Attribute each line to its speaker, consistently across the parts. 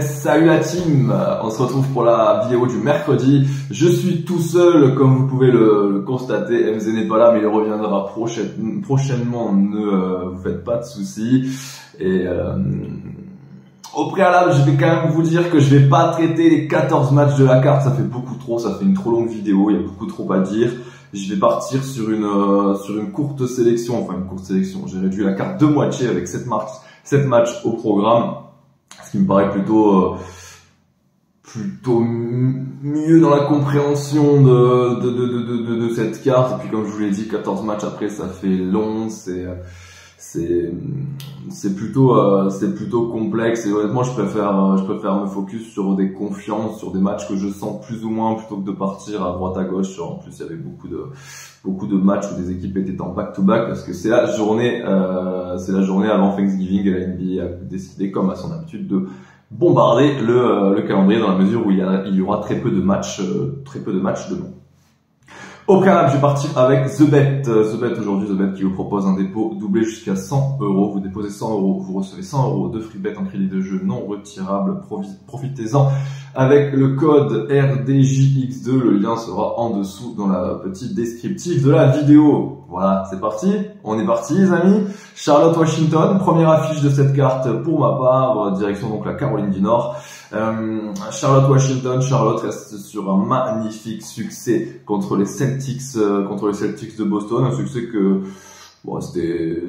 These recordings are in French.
Speaker 1: Salut la team, on se retrouve pour la vidéo du mercredi. Je suis tout seul, comme vous pouvez le, constater. MZ n'est pas là, mais il reviendra prochainement. Ne euh, vous faites pas de soucis. Et euh, au préalable, je vais quand même vous dire que je vais pas traiter les 14 matchs de la carte. Ça fait beaucoup trop, ça fait une trop longue vidéo. Il y a beaucoup trop à dire. Je vais partir sur une euh, courte sélection, enfin une courte sélection. J'ai réduit la carte de moitié avec 7 matchs, 7 matchs au programme qui me paraît plutôt euh, plutôt mieux dans la compréhension de de, de, de, de, cette carte. Et puis comme je vous l'ai dit, 14 matchs après, ça fait long, c'est c'est plutôt euh, c'est plutôt complexe et honnêtement je préfère je préfère me focus sur des confiances sur des matchs que je sens plus ou moins plutôt que de partir à droite à gauche. En plus il y avait beaucoup de beaucoup de matchs où des équipes étaient en back to back parce que c'est la journée euh, c'est la journée avant Thanksgiving et la NBA a décidé comme à son habitude de bombarder le, euh, le calendrier dans la mesure où il y, a, il y aura très peu de matchs très peu de matchs demain au préalable, je vais partir avec The Bet. The Bet aujourd'hui, The Bet qui vous propose un dépôt doublé jusqu'à 100 euros. Vous déposez 100 euros, vous recevez 100 euros de free bet en crédit de jeu non retirable. Profitez-en avec le code RDJX2. Le lien sera en dessous dans la petite descriptive de la vidéo. Voilà, c'est parti. On est parti, les amis. Charlotte Washington, première affiche de cette carte pour ma part, direction donc la Caroline du Nord. Euh, Charlotte Washington, Charlotte reste sur un magnifique succès contre les Celtics, euh, contre les Celtics de Boston, un succès que bon, c'était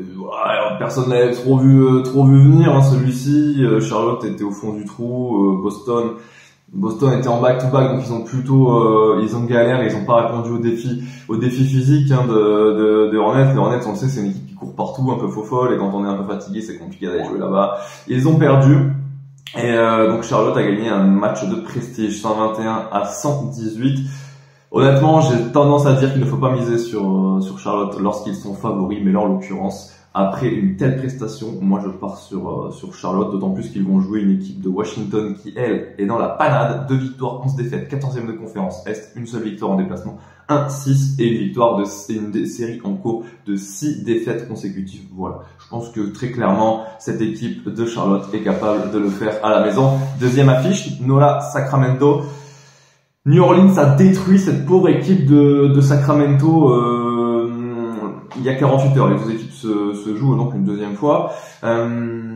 Speaker 1: personne n'avait trop vu euh, trop vu venir hein, celui-ci. Charlotte était au fond du trou, Boston Boston était en back to back donc ils ont plutôt ils ont galère, ils ont pas répondu au défi au défi physique hein, de, de, de. Les on le sait c'est une équipe qui court partout, un peu faux folle et quand on est un peu fatigué c'est compliqué d'aller jouer là-bas. Ils ont perdu. Et euh, donc Charlotte a gagné un match de prestige 121 à 118. Honnêtement, j'ai tendance à dire qu'il ne faut pas miser sur euh, sur Charlotte lorsqu'ils sont favoris, mais là en l'occurrence, après une telle prestation, moi je pars sur euh, sur Charlotte, d'autant plus qu'ils vont jouer une équipe de Washington qui elle est dans la panade, deux victoires, 11 défaites, 14e de conférence Est, une seule victoire en déplacement, 1-6 et une victoire de une série en cours de 6 défaites consécutives. Voilà. Je pense que très clairement, cette équipe de Charlotte est capable de le faire à la maison. Deuxième affiche, Nola Sacramento. New Orleans a détruit cette pauvre équipe de, de Sacramento euh, il y a 48 heures. Les deux équipes se, jouent donc une deuxième fois. Euh,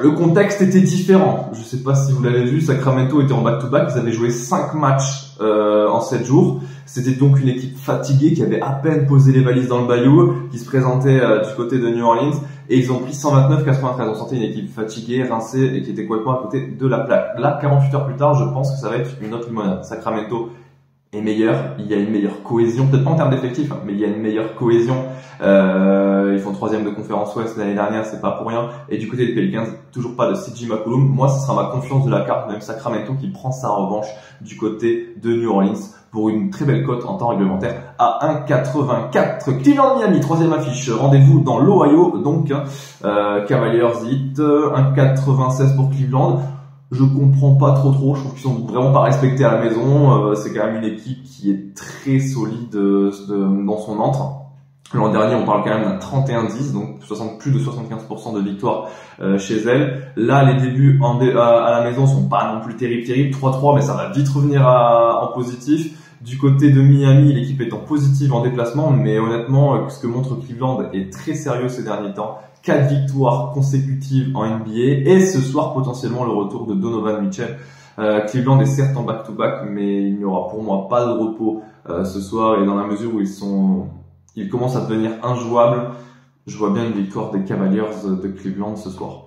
Speaker 1: le contexte était différent. Je sais pas si vous l'avez vu, Sacramento était en back-to-back. Ils avaient joué 5 matchs euh, en 7 jours. C'était donc une équipe fatiguée qui avait à peine posé les valises dans le bayou, qui se présentait euh, du côté de New Orleans. Et ils ont pris 129-93. On sentait une équipe fatiguée, rincée et qui était complètement à côté de la plaque. Là, 48 heures plus tard, je pense que ça va être une autre limonade. Sacramento est meilleur, il y a une meilleure cohésion, peut-être pas en termes d'effectifs, hein, mais il y a une meilleure cohésion. Euh, ils font troisième de conférence Ouest l'année dernière, c'est pas pour rien. Et du côté des Pelicans, toujours pas de CJ McCollum. Moi, ce sera ma confiance de la carte, même Sacramento qui prend sa revanche du côté de New Orleans pour une très belle cote en temps réglementaire à 1,84. Cleveland Miami, troisième affiche. Rendez-vous dans l'Ohio, donc euh, Cavaliers Heat, 1,96 pour Cleveland je comprends pas trop trop. Je trouve qu'ils sont vraiment pas respectés à la maison. Euh, c'est quand même une équipe qui est très solide euh, dans son entre. L'an dernier, on parle quand même d'un 31-10, donc 60, plus de 75% de victoire euh, chez elle. Là, les débuts en à, la maison sont pas non plus terribles, terribles. 3-3, mais ça va vite revenir à, en positif. Du côté de Miami, l'équipe est en positive en déplacement, mais honnêtement, ce que montre Cleveland est très sérieux ces derniers temps. 4 victoires consécutives en NBA et ce soir potentiellement le retour de Donovan Mitchell. Euh, Cleveland est certes en back-to-back, mais il n'y aura pour moi pas de repos euh, ce soir et dans la mesure où ils sont, ils commencent à devenir injouables, je vois bien une victoire des Cavaliers de Cleveland ce soir.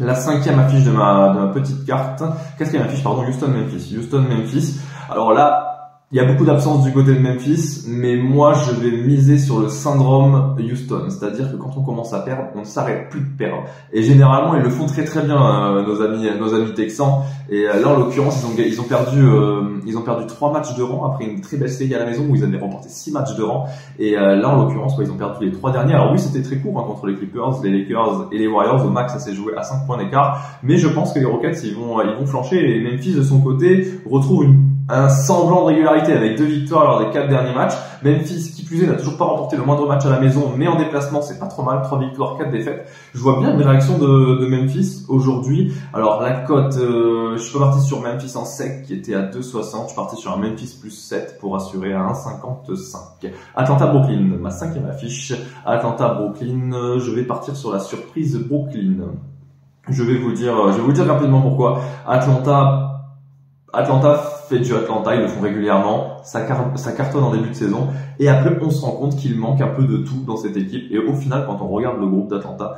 Speaker 1: La cinquième affiche de ma, de ma petite carte, quatrième affiche pardon, Houston-Memphis. Houston-Memphis. Alors là, il y a beaucoup d'absence du côté de Memphis, mais moi je vais miser sur le syndrome Houston, c'est-à-dire que quand on commence à perdre, on ne s'arrête plus de perdre. Et généralement ils le font très très bien euh, nos amis nos amis texans. Et euh, là en l'occurrence ils ont ils ont perdu euh, ils ont perdu trois matchs de rang après une très belle série à la maison où ils avaient remporté six matchs de rang. Et là en l'occurrence ils ont perdu les trois derniers. Alors oui c'était très court hein, contre les Clippers, les Lakers et les Warriors. Au max ça s'est joué à 5 points d'écart, mais je pense que les Rockets ils vont ils vont flancher et Memphis de son côté retrouve une un semblant de régularité avec deux victoires lors des quatre derniers matchs. Memphis, qui plus est, n'a toujours pas remporté le moindre match à la maison, mais en déplacement, c'est pas trop mal. Trois victoires, quatre défaites. Je vois bien une réaction de, Memphis aujourd'hui. Alors la cote, euh, je suis pas parti sur Memphis en sec qui était à 2,60. Je suis parti sur un Memphis plus 7 pour assurer à 1,55. Atlanta Brooklyn, ma cinquième affiche. Atlanta Brooklyn, euh, je vais partir sur la surprise Brooklyn. Je vais vous dire, je vais vous dire rapidement pourquoi. Atlanta, Atlanta fait du Atlanta, ils le font régulièrement, ça, cartonne en début de saison, et après on se rend compte qu'il manque un peu de tout dans cette équipe, et au final quand on regarde le groupe d'Atlanta,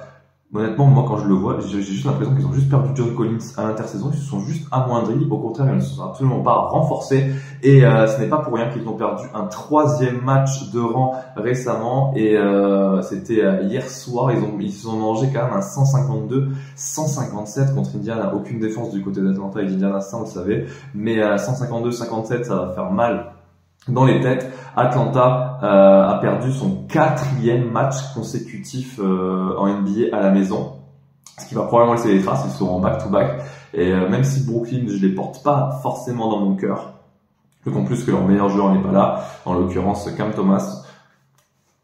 Speaker 1: Honnêtement, moi, quand je le vois, j'ai juste l'impression qu'ils ont juste perdu John Collins à l'intersaison. Ils se sont juste amoindris. Au contraire, ils ne se sont absolument pas renforcés. Et euh, ce n'est pas pour rien qu'ils ont perdu un troisième match de rang récemment. Et euh, c'était euh, hier soir. Ils ont ils se sont mangé quand même un 152, 157 contre Indiana. Aucune défense du côté d'Atlanta et d'Indiana, ça on le savait. Mais 152, 57, ça va faire mal dans les têtes, Atlanta euh, a perdu son quatrième match consécutif euh, en NBA à la maison, ce qui va probablement laisser des traces. Ils seront en back-to-back. Et euh, même si Brooklyn, je les porte pas forcément dans mon cœur, d'autant plus que leur meilleur joueur n'est pas là, en l'occurrence Cam Thomas.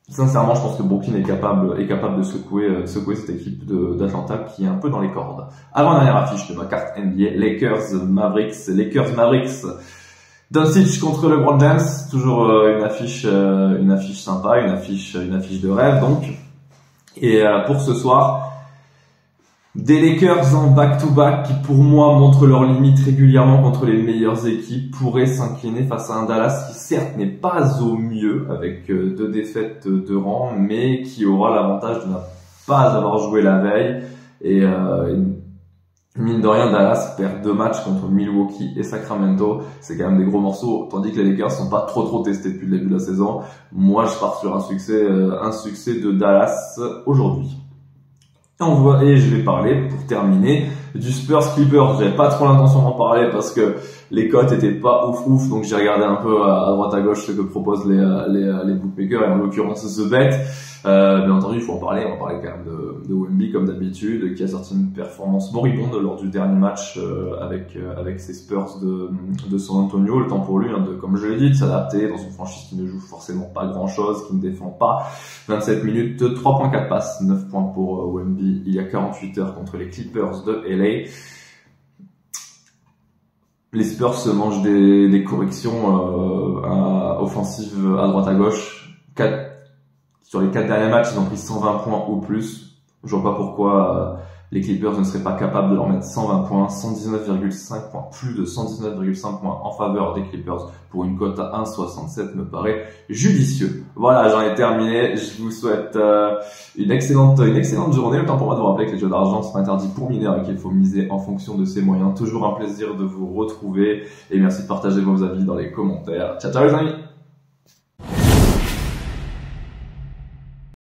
Speaker 1: Sincèrement, je pense que Brooklyn est capable, est capable de secouer, secouer cette équipe d'Atlanta qui est un peu dans les cordes. Avant dernière affiche de ma carte NBA, Lakers Mavericks, Lakers Mavericks. Doncic contre LeBron James, toujours euh, une affiche, euh, une affiche sympa, une affiche, une affiche de rêve donc. Et euh, pour ce soir, des Lakers en back-to-back qui pour moi montrent leurs limites régulièrement contre les meilleures équipes pourraient s'incliner face à un Dallas qui certes n'est pas au mieux avec deux défaites de rang mais qui aura l'avantage de ne pas avoir joué la veille et Mine de rien, Dallas perd deux matchs contre Milwaukee et Sacramento. C'est quand même des gros morceaux, tandis que les Lakers sont pas trop trop testés depuis le début de la saison. Moi, je pars sur un succès, euh, un succès de Dallas aujourd'hui. On et je vais parler, pour terminer, du Spurs Clippers. J'avais pas trop l'intention d'en parler parce que les cotes étaient pas ouf ouf, donc j'ai regardé un peu à, droite à gauche ce que proposent les, euh, les, euh, les et en l'occurrence The Bet. Euh, bien entendu, il faut en parler. On va parler quand même de, Wemby comme d'habitude, qui a sorti une performance moribonde lors du dernier match euh, avec euh, avec ses Spurs de, San Antonio. Le temps pour lui, hein, comme je l'ai dit, de s'adapter dans une franchise qui ne joue forcément pas grand-chose, qui ne défend pas. 27 minutes, 3.4 passes, 9 points pour Wemby. Il y a 48 heures contre les Clippers de LA les Spurs se mangent des, corrections offensives à droite à gauche. 4, sur les quatre derniers matchs, ils ont pris 120 points ou plus. Je vois pas pourquoi euh, les Clippers ne seraient pas capables de leur mettre 120 points, 119,5 points, plus de 119,5 points en faveur des Clippers pour une cote à 1,67 me paraît judicieux. Voilà, j'en ai terminé. Je vous souhaite euh, une excellente, une excellente journée. Le temps pour moi de vous rappeler que les jeux d'argent sont interdits pour mineurs et qu'il faut miser en fonction de ses moyens. Toujours un plaisir de vous retrouver et merci de partager vos avis dans les commentaires. Ciao ciao les amis